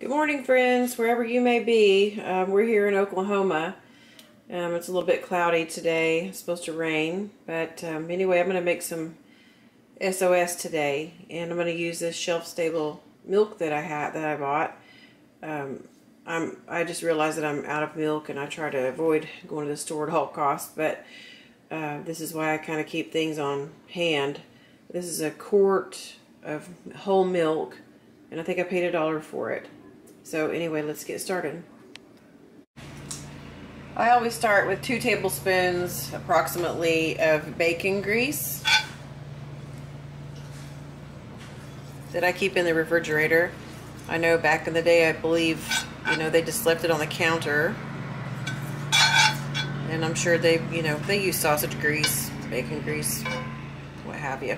Good morning, friends, wherever you may be. Um, we're here in Oklahoma. Um, it's a little bit cloudy today. It's supposed to rain. But um, anyway, I'm going to make some SOS today. And I'm going to use this shelf-stable milk that I had that I bought. Um, I'm, I just realized that I'm out of milk and I try to avoid going to the store at all costs. But uh, this is why I kind of keep things on hand. This is a quart of whole milk. And I think I paid a dollar for it. So anyway, let's get started. I always start with two tablespoons approximately of bacon grease that I keep in the refrigerator. I know back in the day, I believe, you know, they just left it on the counter. And I'm sure they, you know, they use sausage grease, bacon grease, what have you.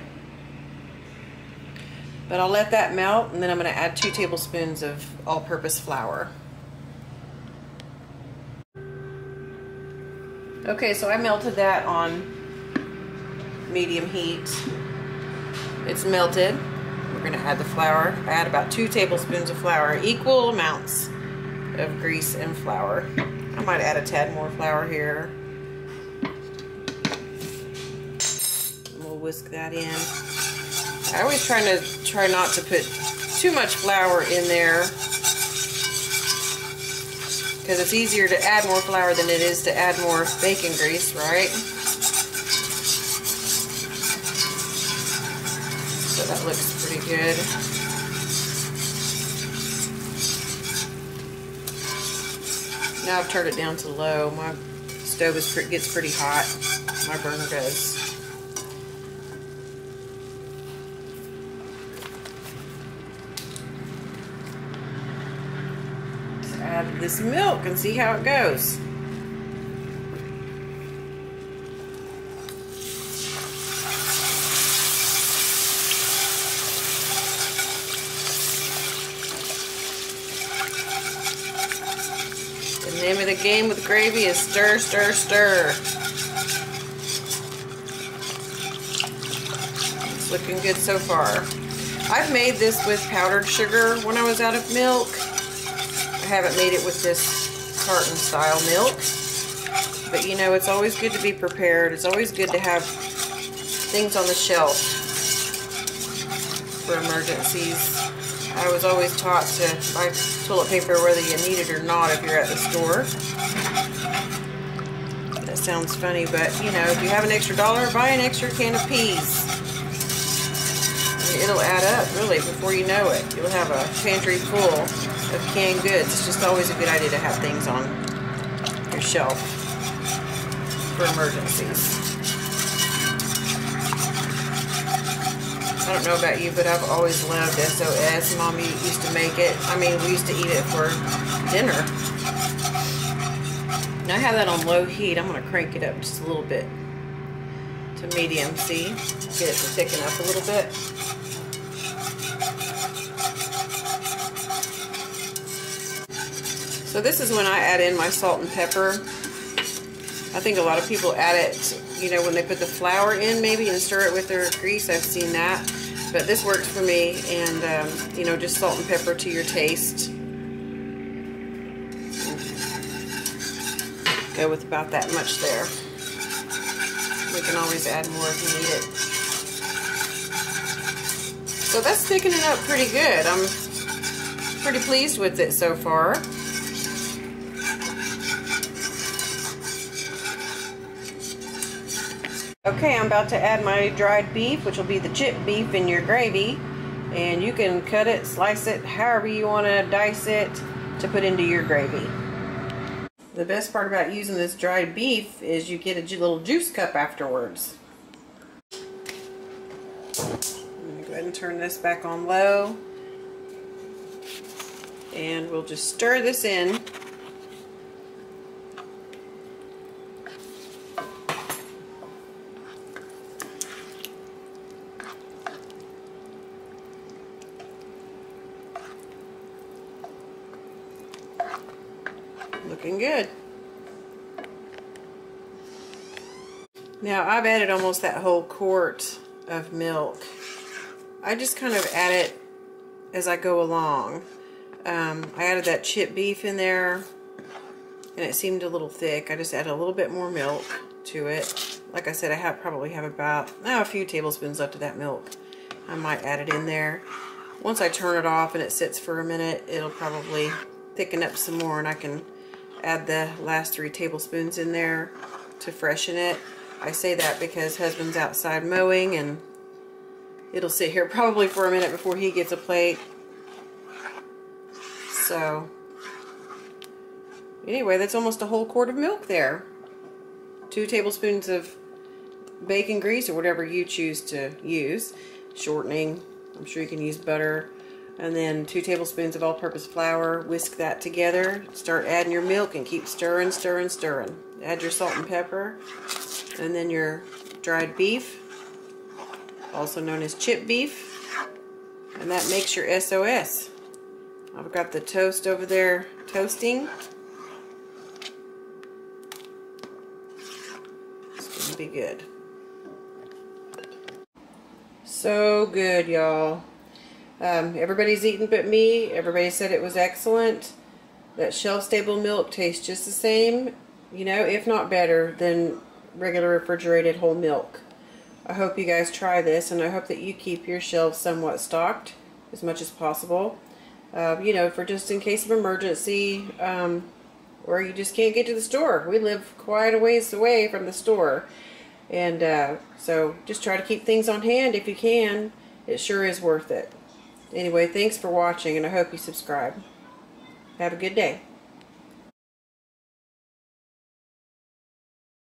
But I'll let that melt and then I'm going to add two tablespoons of all-purpose flour. Okay, so I melted that on medium heat. It's melted. We're going to add the flour. I add about two tablespoons of flour, equal amounts of grease and flour. I might add a tad more flour here. we'll whisk that in. I always try to try not to put too much flour in there because it's easier to add more flour than it is to add more bacon grease, right? So that looks pretty good. Now I've turned it down to low. My stove is gets pretty hot. My burner does. This milk and see how it goes. The name of the game with gravy is stir, stir, stir. It's looking good so far. I've made this with powdered sugar when I was out of milk haven't made it with this carton style milk. But you know, it's always good to be prepared. It's always good to have things on the shelf for emergencies. I was always taught to buy toilet paper whether you need it or not if you're at the store. That sounds funny, but you know, if you have an extra dollar, buy an extra can of peas. It'll add up, really, before you know it. You'll have a pantry full of canned goods. It's just always a good idea to have things on your shelf for emergencies. I don't know about you, but I've always loved SOS. Mommy used to make it. I mean, we used to eat it for dinner. Now I have that on low heat. I'm going to crank it up just a little bit to medium, see? Get it to thicken up a little bit. So this is when I add in my salt and pepper. I think a lot of people add it, you know, when they put the flour in maybe and stir it with their grease. I've seen that. But this works for me. And, um, you know, just salt and pepper to your taste. Go with about that much there. We can always add more if you need it. So that's thickening up pretty good. I'm pretty pleased with it so far. Okay, I'm about to add my dried beef, which will be the chip beef in your gravy. And you can cut it, slice it, however you want to dice it to put into your gravy. The best part about using this dried beef is you get a little juice cup afterwards. I'm going to go ahead and turn this back on low. And we'll just stir this in Looking good. Now I've added almost that whole quart of milk. I just kind of add it as I go along. Um, I added that chip beef in there and it seemed a little thick. I just added a little bit more milk to it. Like I said, I have probably have about oh, a few tablespoons left of that milk. I might add it in there. Once I turn it off and it sits for a minute, it'll probably thicken up some more and I can add the last three tablespoons in there to freshen it. I say that because husband's outside mowing and it'll sit here probably for a minute before he gets a plate. So, anyway, that's almost a whole quart of milk there. Two tablespoons of bacon grease or whatever you choose to use. Shortening, I'm sure you can use butter. And then two tablespoons of all-purpose flour. Whisk that together. Start adding your milk and keep stirring, stirring, stirring. Add your salt and pepper. And then your dried beef, also known as chip beef. And that makes your SOS. I've got the toast over there toasting. It's going to be good. So good, y'all. Um, everybody's eaten but me. Everybody said it was excellent. That shelf-stable milk tastes just the same, you know, if not better than regular refrigerated whole milk. I hope you guys try this, and I hope that you keep your shelves somewhat stocked as much as possible uh, you know, for just in case of emergency, um, or you just can't get to the store. We live quite a ways away from the store. And uh, so just try to keep things on hand if you can. It sure is worth it. Anyway, thanks for watching, and I hope you subscribe. Have a good day.